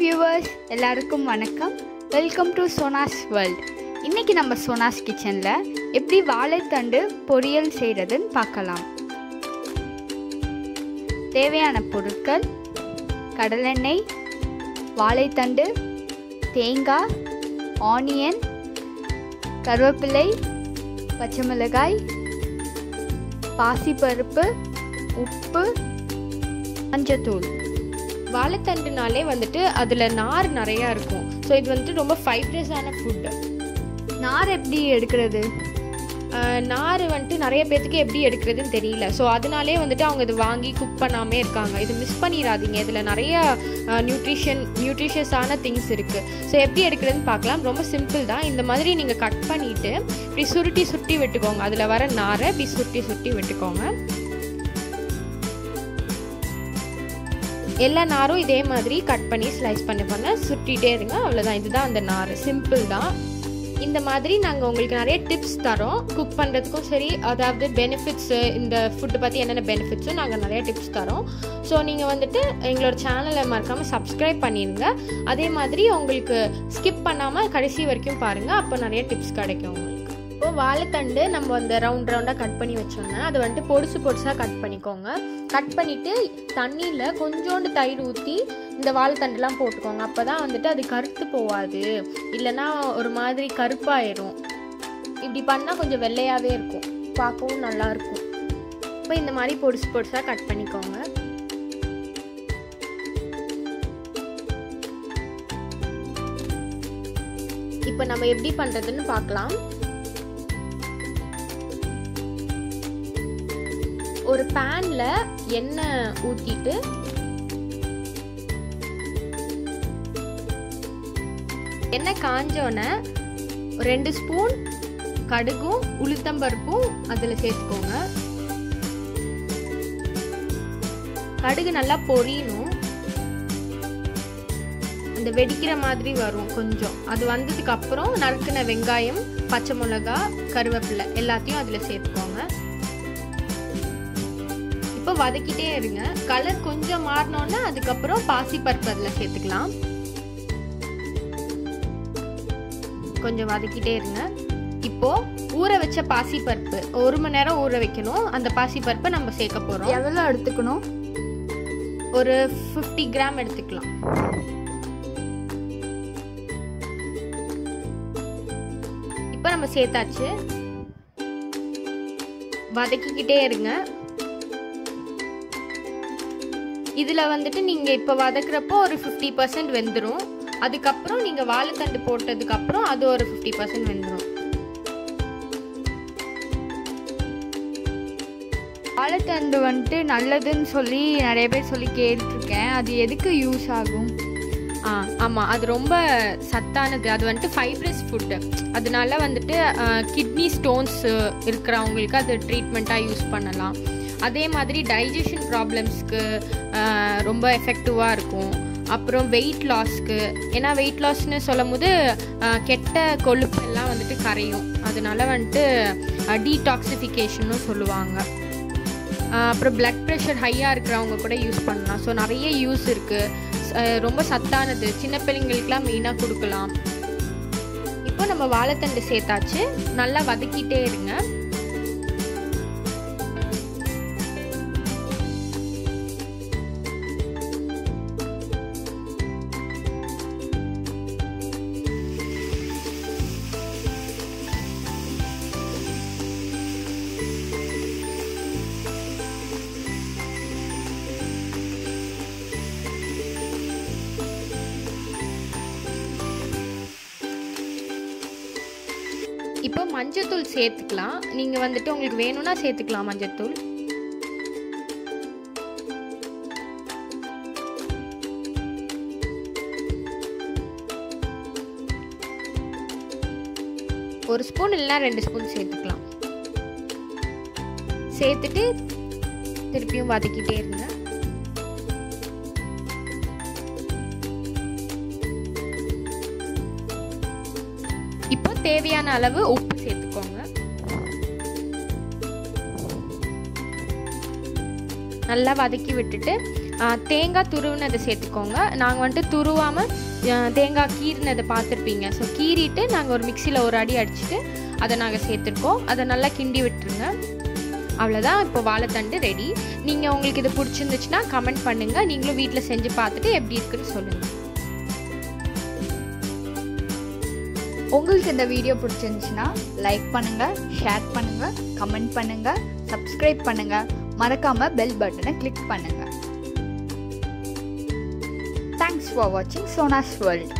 Viewers எல்லாருக்கும் வணக்கம். Welcome to Sona's world இன்றைக்கி நம்ம சோனாஸ் கிச்சனில் எப்படி வாழைத்தண்டு பொரியல் செய்கிறதுன்னு பார்க்கலாம். தேவையான பொருட்கள் கடலெண்ணெய் வாழைத்தண்டு தேங்காய் ஆனியன் கருவேப்பிலை பச்சை மிளகாய் பாசிப்பருப்பு உப்பு மஞ்சத்தூள். வாழைத்தண்டுனாலே வந்துட்டு அதில் நார் நிறையா இருக்கும். ஸோ இது வந்துட்டு ரொம்ப ஃபைப்ரஸான ஃபுட்டு நார் எப்படி எடுக்கிறது? நார் வந்துட்டு நிறைய பேர்த்துக்கு எப்படி எடுக்கிறதுன்னு தெரியல. ஸோ அதனாலே வந்துட்டு அவங்க இது வாங்கி குக் பண்ணாமே இருக்காங்க. இது மிஸ் பண்ணிடாதீங்க. இதில் நிறைய நியூட்ரிஷன் நியூட்ரிஷியஸான திங்ஸ் இருக்குது ஸோ எப்படி எடுக்கிறதுன்னு பார்க்கலாம். ரொம்ப சிம்பிள் தான். இந்த மாதிரி நீங்கள் கட் பண்ணிவிட்டு இப்படி சுருட்டி சுருட்டி விட்டுக்கோங்க. அதில் வர நாரை இப்படி சுருட்டி சுருட்டி விட்டுக்கோங்க. எல்லா நாரும் இதே மாதிரி கட் பண்ணி ஸ்லைஸ் பண்ணி பண்ண சுட்டிகிட்டே இருங்க. அவ்வளோதான் இதுதான் அந்த நார் சிம்பிள் தான். இந்த மாதிரி நாங்கள் உங்களுக்கு நிறைய டிப்ஸ் தரோம். குக் பண்ணுறதுக்கும் சரி அதாவது பெனிஃபிட்ஸு இந்த ஃபுட்டு பற்றி என்னென்ன பெனிஃபிட்ஸும் நாங்கள் நிறைய டிப்ஸ் தரோம். ஸோ நீங்கள் வந்துட்டு எங்களோட சேனலை மறக்காமல் சப்ஸ்கிரைப் பண்ணிடுங்க அதே மாதிரி உங்களுக்கு ஸ்கிப் பண்ணாமல் கடைசி வரைக்கும் பாருங்கள் அப்போ நிறைய டிப்ஸ் கிடைக்கும் உங்களுக்கு. இப்போ வாழைத்தண்டு நம்ம அந்த ரவுண்ட் ரவுண்டாக கட் பண்ணி வச்சோன்னா அதை வந்துட்டு பொடிசு பொடிசாக கட் பண்ணிக்கோங்க. கட் பண்ணிவிட்டு தண்ணியில் கொஞ்சோண்டு தயிர் ஊற்றி இந்த வாழைத்தண்டுலாம் போட்டுக்கோங்க. அப்போ தான் வந்துட்டு அது கருத்து போகாது இல்லைன்னா ஒரு மாதிரி கருப்பாயிரும். இப்படி பண்ணால் கொஞ்சம் வெள்ளையாகவே இருக்கும். பார்க்கவும் நல்லாயிருக்கும் இப்போ இந்த மாதிரி பொடிசு பொடிசாக கட் பண்ணிக்கோங்க. இப்போ நம்ம எப்படி பண்ணுறதுன்னு பார்க்கலாம். ஒரு பேன்ல எண்ணெய் ஊத்திட்டு எண்ணெய் காஞ்சோன்னே ரெண்டு ஸ்பூன் கடுகும் உளுத்தம்பருப்பும் அதில் சேர்த்துக்கோங்க. கடுகு நல்லா பொரியணும். அந்த வெடிக்கிற மாதிரி வரும் கொஞ்சம். அது வந்ததுக்கு அப்புறம் நறுக்கின வெங்காயம் பச்சை மிளகா கருவேப்பிலை எல்லாத்தையும் அதில் சேர்த்துக்கோங்க. இப்போ வதக்கிட்டே இருங்க. கலர் கொஞ்சம் மாறினோன்னா அதுக்கப்புறம் பாசி பருப்பு அதில் சேர்த்துக்கலாம். கொஞ்சம் வதக்கிட்டே இருங்க. இப்போ ஊற வச்ச பாசி பருப்பு ஒரு மணி நேரம் ஊற வைக்கணும். அந்த பாசி பருப்பை நம்ம சேர்க்க போறோம். எவ்வளோ எடுத்துக்கணும்? ஒரு ஃபிஃப்டி கிராம் எடுத்துக்கலாம். இப்போ நம்ம சேர்த்தாச்சு. வதக்கிக்கிட்டே இருங்க. இதில் வந்துட்டு நீங்கள் இப்போ வதக்குறப்போ ஒரு ஃபிஃப்டி பர்சன்ட் வெந்துடும் அதுக்கப்புறம் நீங்கள் வாழைத்தண்டு போட்டதுக்கப்புறம் அது ஒரு ஃபிஃப்டி பர்சன்ட் வெந்துடும் வாழைத்தண்டு வந்துட்டு நல்லதுன்னு சொல்லி நிறைய பேர் சொல்லி கேட்டிருக்கேன். அது எதுக்கு யூஸ் ஆகும்? ஆ ஆமாம் அது ரொம்ப சத்தானது. அது வந்துட்டு ஃபைப்ரஸ் ஃபுட்டு அதனால வந்துட்டு கிட்னி ஸ்டோன்ஸ் இருக்கிறவங்களுக்கு அது ட்ரீட்மெண்ட்டாக யூஸ் பண்ணலாம். அதே மாதிரி டைஜஷன் ப்ராப்ளம்ஸ்க்கு ரொம்ப எஃபெக்டிவாக இருக்கும். அப்புறம் வெயிட் லாஸ்க்கு ஏன்னா வெயிட் லாஸ்ன்னு சொல்லும் போது கெட்ட கொழுப்பு எல்லாம் வந்துட்டு கரையும். அதனால வந்துட்டு டீடாக்சிஃபிகேஷன்னு சொல்லுவாங்க. அப்புறம் பிளட் ப்ரெஷர் ஹையாக இருக்கிறவங்க கூட யூஸ் பண்ணலாம். ஸோ நிறைய யூஸ் இருக்குது ரொம்ப சத்தானது. சின்ன பிள்ளைங்களுக்குலாம் மெயினாக கொடுக்கலாம். இப்போ நம்ம வாழைத்தண்டு சேர்த்தாச்சு. நல்லா வதக்கிட்டே இருங்க. இப்போ மஞ்சத்தூள் சேர்த்துக்கலாம். நீங்கள் வந்துட்டு உங்களுக்கு வேணும்னா சேர்த்துக்கலாம் மஞ்சத்தூள். ஒரு ஸ்பூன் இல்லைனா ரெண்டு ஸ்பூன் சேர்த்துக்கலாம். சேர்த்துட்டு திருப்பியும் வதக்கிட்டே இருந்தேன் தேவையான அளவு உப்பு சேர்த்துக்கோங்க. நல்லா வதக்கி விட்டுட்டு தேங்காய் துருவினதை சேர்த்துக்கோங்க. நாங்கள் வந்துட்டு துருவாமல் தேங்காய் கீறினதை பார்த்துருப்பீங்க. ஸோ கீறிட்டு நாங்கள் ஒரு மிக்சியில் ஒரு அடி அடிச்சுட்டு அதை நாங்கள் சேர்த்துருக்கோம். அதை நல்லா கிண்டி விட்டுருங்க. அவ்வளோதான் இப்போ வாழைத்தண்டு ரெடி நீங்கள் உங்களுக்கு இது பிடிச்சிருந்துச்சுன்னா கமெண்ட் பண்ணுங்கள் நீங்களும் வீட்டில் செஞ்சு பார்த்துட்டு எப்படி இருக்குன்னு சொல்லுங்கள் உங்களுக்கு இந்த வீடியோ பிடிச்சிருந்துச்சுன்னா லைக் பண்ணுங்கள் ஷேர் பண்ணுங்கள் கமெண்ட் பண்ணுங்கள் சப்ஸ்கிரைப் பண்ணுங்கள் மறக்காமல் பெல் பட்டனை கிளிக் பண்ணுங்கள் தேங்க்ஸ் ஃபார் வாட்சிங் சோனாஸ் வேர்ல்ட்